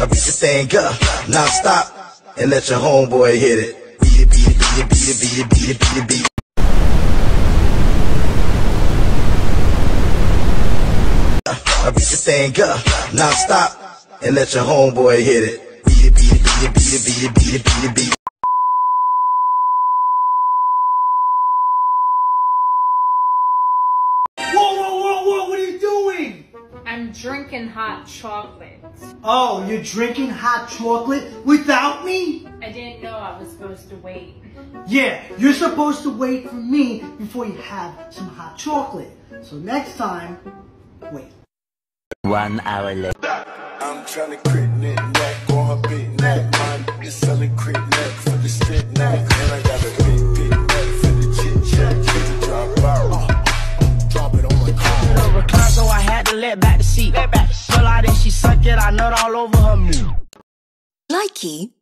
I beat the thing up, non-stop, and let your homeboy hit it. Beat it, beat it, beat it, beat it, beat it, beat it, beat it, beat it. I beat the thing up, non-stop, and let your homeboy hit it. Beat it, beat it, beat it, beat it, beat it, beat it, beat it, beat it. Whoa, whoa, whoa, whoa, what are you doing? I'm drinking hot chocolate. Oh, you're drinking hot chocolate without me? I didn't know I was supposed to wait. Yeah, you're supposed to wait for me before you have some hot chocolate. So next time, wait. One hour later. I'm trying to crit knit neck on her big neck. My nigga selling crit neck for the strip neck. And I got a big, big neck for the chit chat. Chit drop out. Uh, drop it on my car. over so I had to let back the seat. Let back. Pull out and